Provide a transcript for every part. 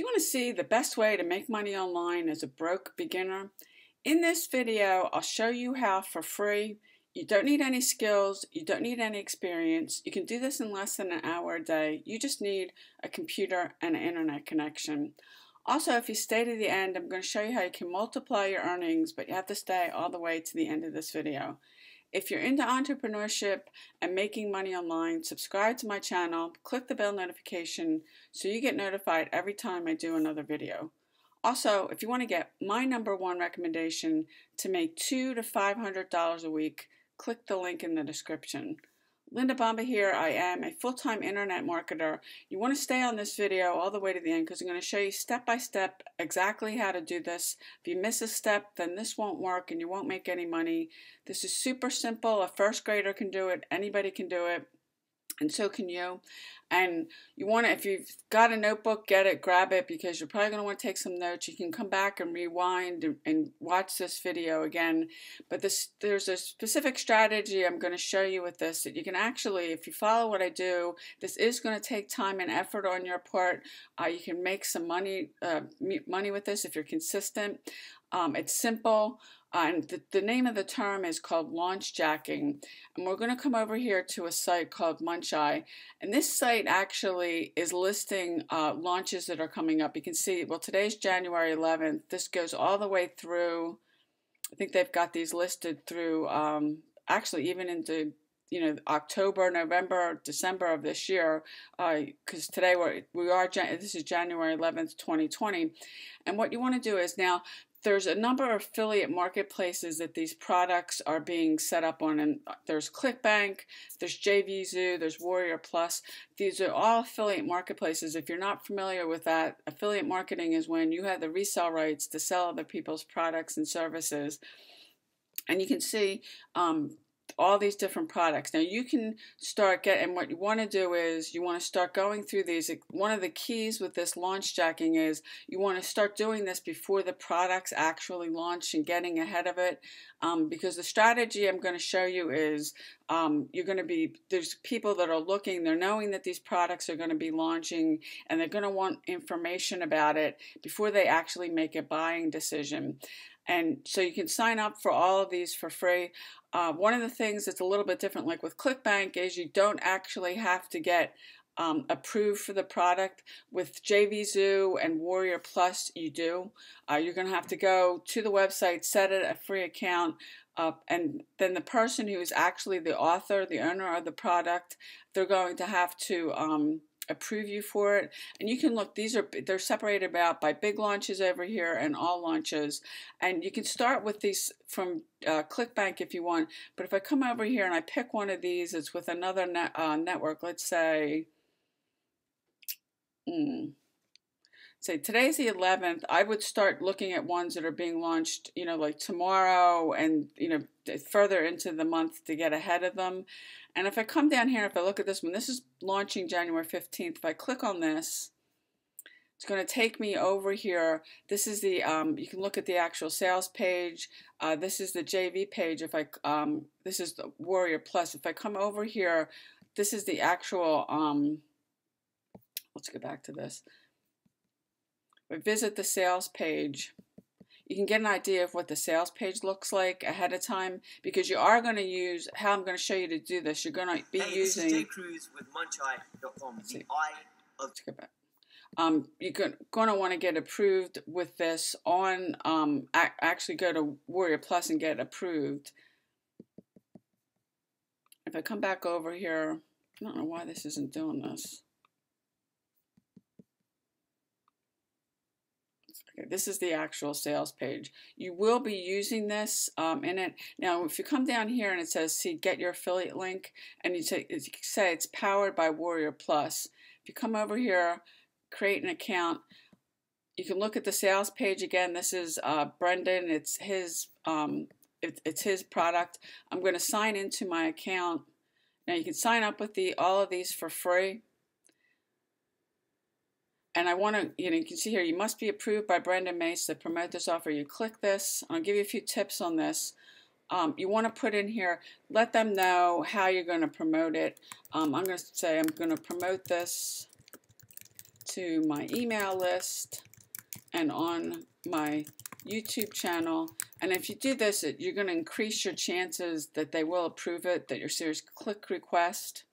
You want to see the best way to make money online as a broke beginner? In this video, I'll show you how for free. You don't need any skills, you don't need any experience. You can do this in less than an hour a day. You just need a computer and an internet connection. Also, if you stay to the end, I'm going to show you how you can multiply your earnings, but you have to stay all the way to the end of this video. If you're into entrepreneurship and making money online, subscribe to my channel, click the bell notification so you get notified every time I do another video. Also, if you want to get my number one recommendation to make two to five hundred dollars a week, click the link in the description. Linda Bomba here. I am a full-time internet marketer. You want to stay on this video all the way to the end because I'm going to show you step by step exactly how to do this. If you miss a step, then this won't work and you won't make any money. This is super simple. A first grader can do it. Anybody can do it and so can you. And you want to, if you've got a notebook, get it, grab it, because you're probably going to want to take some notes. You can come back and rewind and, and watch this video again. But this, there's a specific strategy I'm going to show you with this that you can actually, if you follow what I do, this is going to take time and effort on your part. Uh, you can make some money, uh, money with this if you're consistent. Um, it's simple. Uh, and the, the name of the term is called launch jacking. And we're going to come over here to a site called Muncheye. And this site actually is listing uh, launches that are coming up. You can see, well, today's January 11th. This goes all the way through, I think they've got these listed through, um, actually even into you know October, November, December of this year, because uh, today we're we are this is January 11th, 2020, and what you want to do is now there's a number of affiliate marketplaces that these products are being set up on and there's clickbank there's jvzoo there's warrior plus. These are all affiliate marketplaces. If you're not familiar with that affiliate marketing is when you have the resale rights to sell other people's products and services. And you can see um, all these different products. Now you can start get and what you want to do is you want to start going through these. One of the keys with this launch jacking is you want to start doing this before the products actually launch and getting ahead of it. Um, because the strategy I'm going to show you is um, you're going to be there's people that are looking they're knowing that these products are going to be launching and they're going to want information about it before they actually make a buying decision and so you can sign up for all of these for free. Uh, one of the things that's a little bit different, like with ClickBank, is you don't actually have to get um, approved for the product. With JVZoo and Warrior Plus, you do. Uh, you're going to have to go to the website, set it a free account, uh, and then the person who is actually the author, the owner of the product, they're going to have to um, approve you for it. And you can look, these are, they're separated out by big launches over here and all launches. And you can start with these from uh, ClickBank if you want. But if I come over here and I pick one of these, it's with another net, uh, network, let's say, hmm, say today's the 11th, I would start looking at ones that are being launched, you know, like tomorrow and, you know, further into the month to get ahead of them. And if I come down here, if I look at this one, this is launching January 15th. If I click on this, it's going to take me over here. This is the, um, you can look at the actual sales page. Uh, this is the JV page. If I, um, this is the Warrior Plus. If I come over here, this is the actual, um, let's go back to this. I visit the sales page you can get an idea of what the sales page looks like ahead of time because you are going to use how I'm going to show you to do this. You're going to be hey, using. This is Cruz with Muncheye.com. The eye of. Go back. Um, you're going to want to get approved with this on. Um, actually, go to Warrior Plus and get approved. If I come back over here, I don't know why this isn't doing this. Okay, this is the actual sales page. You will be using this um, in it. Now, if you come down here and it says, see, get your affiliate link, and you, say, you say it's powered by Warrior Plus. If you come over here, create an account, you can look at the sales page again. This is uh, Brendan. It's his, um, it, it's his product. I'm going to sign into my account. Now, you can sign up with the all of these for free and I want to, you know, you can see here, you must be approved by Brendan Mace to promote this offer. You click this. I'll give you a few tips on this. Um, you want to put in here, let them know how you're going to promote it. Um, I'm going to say I'm going to promote this to my email list and on my YouTube channel. And if you do this, you're going to increase your chances that they will approve it, that your series click request.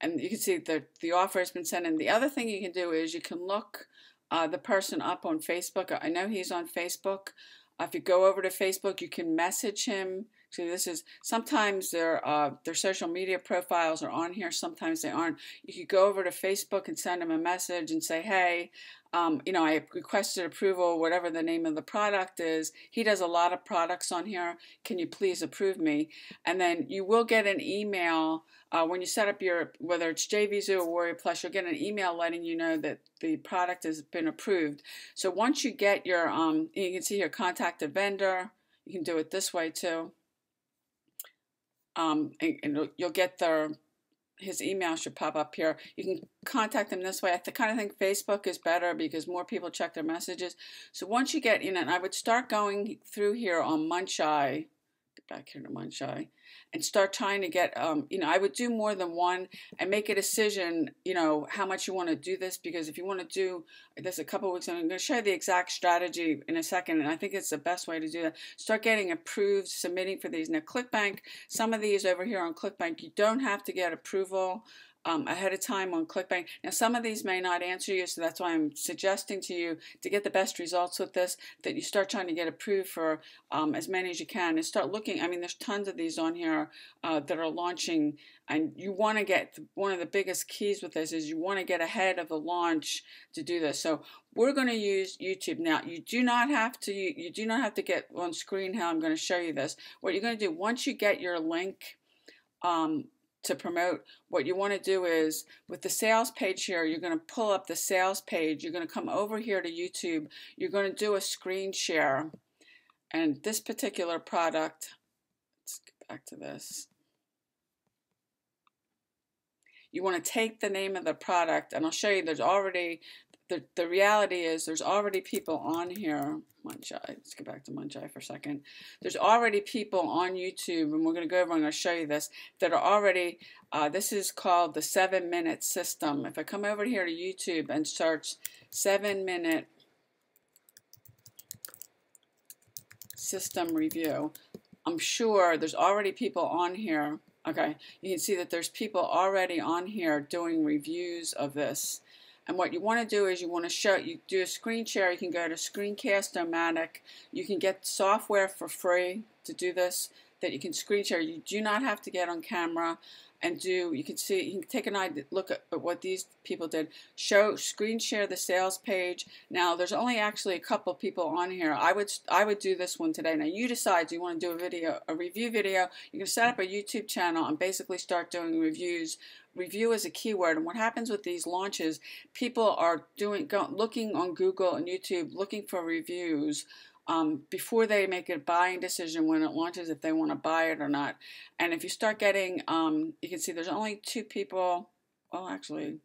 And you can see that the offer has been sent in. The other thing you can do is you can look uh, the person up on Facebook. I know he's on Facebook. Uh, if you go over to Facebook, you can message him. So this is sometimes their uh, their social media profiles are on here. Sometimes they aren't. You could go over to Facebook and send them a message and say, "Hey, um, you know, I requested approval, whatever the name of the product is. He does a lot of products on here. Can you please approve me?" And then you will get an email uh, when you set up your, whether it's JVZoo or Warrior Plus, you'll get an email letting you know that the product has been approved. So once you get your, um, you can see here, contact a vendor. You can do it this way too. Um, and, and you'll get their, his email should pop up here. You can contact them this way. I kind of think Facebook is better because more people check their messages. So once you get in, and I would start going through here on get back here to Muncheye, and start trying to get um, you know i would do more than one and make a decision you know how much you want to do this because if you want to do this a couple weeks i'm going to show you the exact strategy in a second and i think it's the best way to do that. Start getting approved submitting for these. Now clickbank some of these over here on clickbank you don't have to get approval um, ahead of time on ClickBank. Now, some of these may not answer you, so that's why I'm suggesting to you to get the best results with this that you start trying to get approved for um, as many as you can and start looking. I mean, there's tons of these on here uh, that are launching, and you want to get one of the biggest keys with this is you want to get ahead of the launch to do this. So we're going to use YouTube now. You do not have to you do not have to get on screen how I'm going to show you this. What you're going to do once you get your link. Um, to promote, what you want to do is with the sales page here, you're going to pull up the sales page. You're going to come over here to YouTube. You're going to do a screen share. And this particular product, let's get back to this. You want to take the name of the product, and I'll show you there's already the, the reality is there's already people on here. Muncheye, let's get back to Muncheye for a second. There's already people on YouTube, and we're going to go over, and to show you this, that are already, uh, this is called the seven minute system. If I come over here to YouTube and search seven minute system review, I'm sure there's already people on here. Okay, you can see that there's people already on here doing reviews of this. And what you want to do is you want to show, you do a screen share, you can go to Screencast-O-Matic. You can get software for free to do this that you can screen share. You do not have to get on camera and do, you can see, you can take an idea, look at, at what these people did. Show, screen share the sales page. Now, there's only actually a couple people on here. I would, I would do this one today. Now, you decide, do you want to do a video, a review video? You can set up a YouTube channel and basically start doing reviews review is a keyword and what happens with these launches people are doing go, looking on google and youtube looking for reviews um, before they make a buying decision when it launches if they want to buy it or not. And if you start getting, um, you can see there's only two people. Well, actually,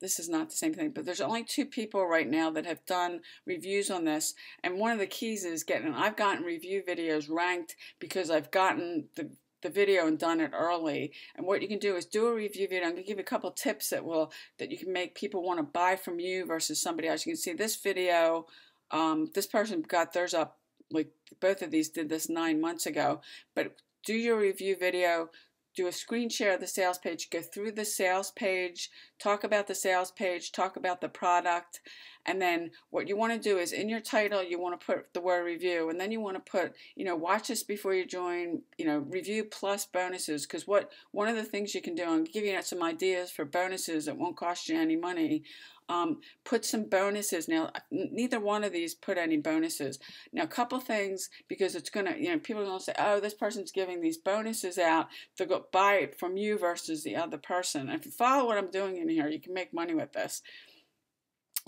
this is not the same thing, but there's only two people right now that have done reviews on this. And one of the keys is getting, I've gotten review videos ranked because I've gotten the the video and done it early. And what you can do is do a review video. I'm going to give you a couple tips that will that you can make people want to buy from you versus somebody else. You can see this video um, this person got theirs up, like both of these did this nine months ago. But do your review video, do a screen share of the sales page, go through the sales page, talk about the sales page, talk about the product, and then what you want to do is in your title, you want to put the word review, and then you want to put, you know, watch this before you join, you know, review plus bonuses. Because what one of the things you can do, I'm giving you some ideas for bonuses that won't cost you any money. Um, put some bonuses. Now, neither one of these put any bonuses. Now, a couple things because it's gonna, you know, people are gonna say, "Oh, this person's giving these bonuses out to go buy it from you versus the other person." If you follow what I'm doing in here, you can make money with this.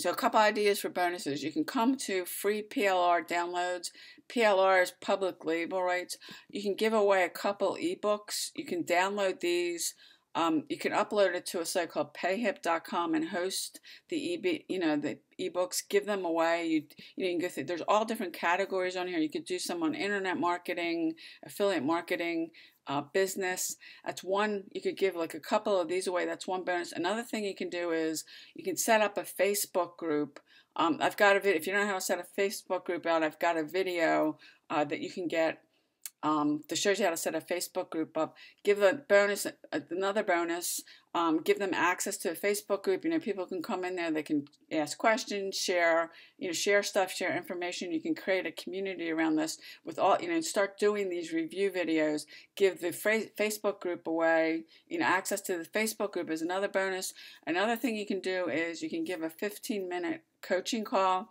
So a couple ideas for bonuses. You can come to free PLR downloads. PLR is public label rights. You can give away a couple ebooks. You can download these Um, you can upload it to a site called payhip.com and host the e you know the ebooks. Give them away. You you, know, you can go through. There's all different categories on here. You could do some on internet marketing, affiliate marketing, uh, business. That's one. You could give like a couple of these away. That's one bonus. Another thing you can do is you can set up a Facebook group. Um, I've got a video. If you don't know how to set a Facebook group out, I've got a video uh, that you can get um, that shows you how to set a Facebook group up. Give a bonus, another bonus. Um, give them access to a Facebook group. You know, people can come in there. They can ask questions, share, you know, share stuff, share information. You can create a community around this with all, you know, start doing these review videos. Give the Facebook group away. You know, access to the Facebook group is another bonus. Another thing you can do is you can give a 15 minute coaching call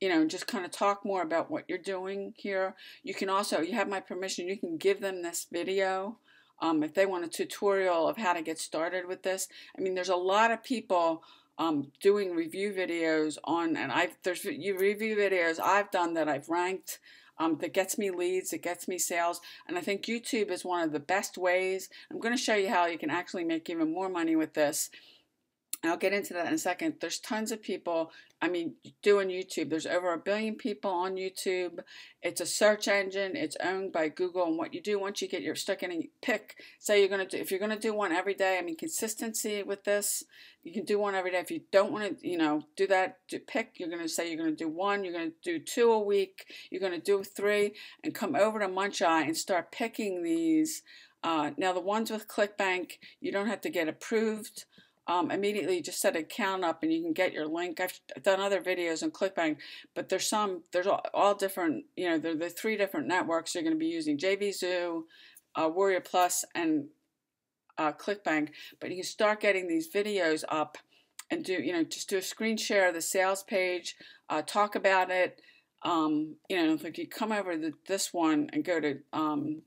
you know, just kind of talk more about what you're doing here. You can also, you have my permission, you can give them this video um, if they want a tutorial of how to get started with this. I mean, there's a lot of people um, doing review videos on, and I've, there's you review videos I've done that I've ranked um, that gets me leads, that gets me sales. And I think YouTube is one of the best ways. I'm going to show you how you can actually make even more money with this. I'll get into that in a second. There's tons of people, I mean, doing YouTube. There's over a billion people on YouTube. It's a search engine. It's owned by Google. And what you do once you get your stuck in and pick, say you're going to do, if you're going to do one every day, I mean, consistency with this, you can do one every day. If you don't want to, you know, do that, do pick, you're going to say you're going to do one, you're going to do two a week, you're going to do three, and come over to Muncheye and start picking these. Uh, now, the ones with ClickBank, you don't have to get approved um, immediately just set an account up and you can get your link. I've done other videos on ClickBank, but there's some, there's all, all different, you know, there, are three different networks you're going to be using JVZoo, uh, Warrior Plus, and uh, ClickBank. But you can start getting these videos up and do, you know, just do a screen share of the sales page, uh, talk about it. Um, you know, if you come over to this one and go to um,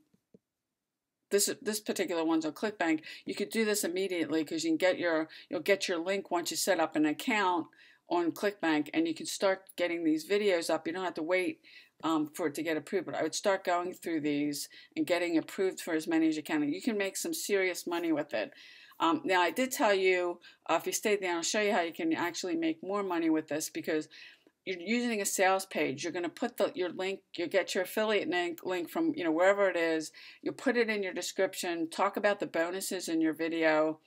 this this particular one's on ClickBank, you could do this immediately because you can get your you'll get your link once you set up an account on ClickBank, and you can start getting these videos up. You don't have to wait um, for it to get approved, but I would start going through these and getting approved for as many as you can. And you can make some serious money with it. Um, now, I did tell you, uh, if you stayed there, I'll show you how you can actually make more money with this because you're using a sales page you're going to put the, your link you get your affiliate link, link from you know wherever it is you put it in your description talk about the bonuses in your video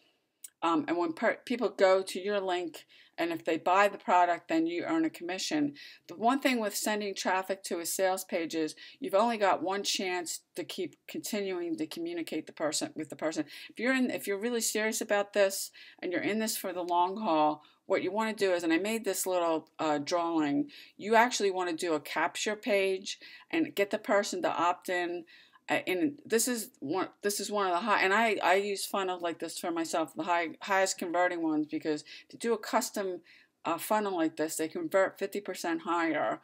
um, and when people go to your link and if they buy the product then you earn a commission. The one thing with sending traffic to a sales page is you've only got one chance to keep continuing to communicate the person with the person. If you're in if you're really serious about this and you're in this for the long haul what you want to do is, and I made this little uh, drawing, you actually want to do a capture page and get the person to opt in. Uh, and this is one. This is one of the high, and I I use funnels like this for myself, the high highest converting ones, because to do a custom uh, funnel like this, they convert 50% higher.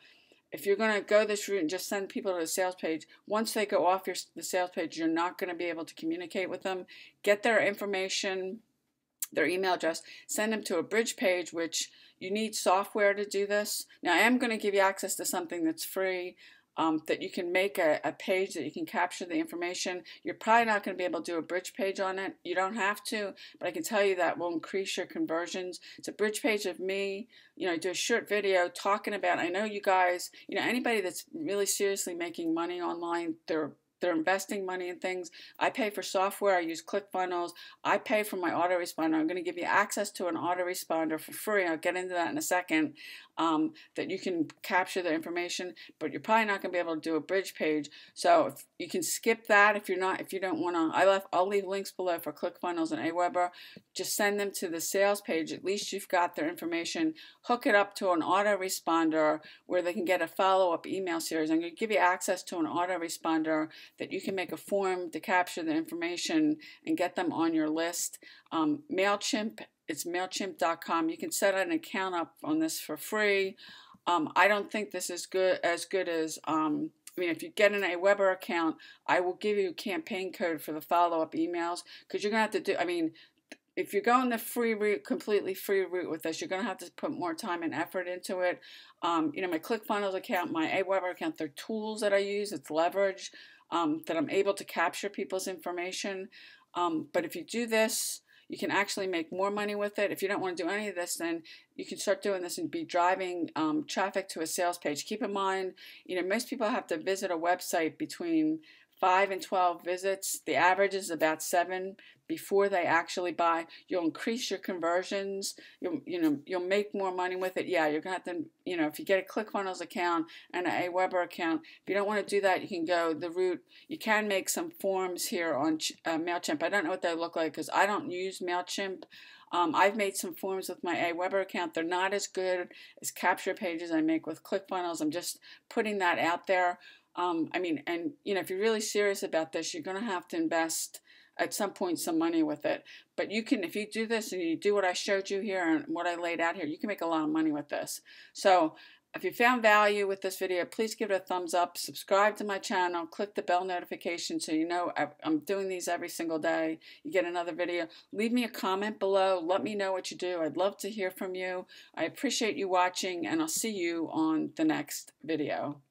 If you're going to go this route and just send people to the sales page, once they go off your the sales page, you're not going to be able to communicate with them. Get their information their email address, send them to a bridge page, which you need software to do this. Now, I am going to give you access to something that's free. Um, that you can make a, a, page that you can capture the information. You're probably not going to be able to do a bridge page on it. You don't have to, but I can tell you that will increase your conversions. It's a bridge page of me, you know, I do a short video talking about, I know you guys, you know, anybody that's really seriously making money online, they're they're investing money in things. I pay for software. I use ClickFunnels. I pay for my autoresponder. I'm going to give you access to an autoresponder for free. I'll get into that in a second. Um, that you can capture the information, but you're probably not going to be able to do a bridge page. So if you can skip that if you're not, if you don't want to. I left. I'll leave links below for ClickFunnels and Aweber. Just send them to the sales page. At least you've got their information. Hook it up to an autoresponder where they can get a follow-up email series. I'm going to give you access to an autoresponder that you can make a form to capture the information and get them on your list. Um, MailChimp, it's MailChimp.com. You can set an account up on this for free. Um, I don't think this is good as good as um, I mean, if you get an Aweber account, I will give you a campaign code for the follow-up emails because you're gonna have to do. I mean, if you're going the free route, completely free route with this, you're going to have to put more time and effort into it. Um, you know, my ClickFunnels account, my Aweber account, they're tools that I use. It's leverage um, that I'm able to capture people's information. Um, but if you do this, you can actually make more money with it. If you don't want to do any of this, then you can start doing this and be driving um, traffic to a sales page. Keep in mind, you know, most people have to visit a website between 5 and 12 visits. The average is about 7 before they actually buy. You'll increase your conversions. You'll, you know, you'll make more money with it. Yeah, you're going to have to, you know, if you get a ClickFunnels account and a Aweber account, if you don't want to do that, you can go the route. You can make some forms here on uh, MailChimp. I don't know what they look like because I don't use MailChimp. Um, I've made some forms with my Aweber account. They're not as good as capture pages I make with ClickFunnels. I'm just putting that out there. Um, I mean, and you know, if you're really serious about this, you're going to have to invest at some point some money with it. But you can, if you do this and you do what I showed you here and what I laid out here, you can make a lot of money with this. So if you found value with this video, please give it a thumbs up, subscribe to my channel, click the bell notification so you know I'm doing these every single day. You get another video. Leave me a comment below. Let me know what you do. I'd love to hear from you. I appreciate you watching and I'll see you on the next video.